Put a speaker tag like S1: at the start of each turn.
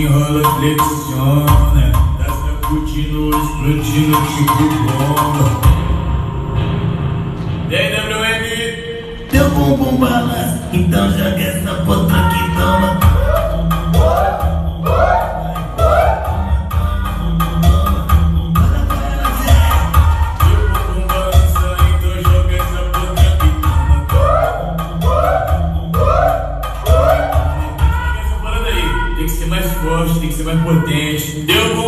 S1: desenrola flexiona Tá né? sacudindo, explodindo tipo bomba. E aí, WM?
S2: Teu bumbum balança, então joga essa puta que toma.
S1: mais forte, tem que ser mais potente. Deu um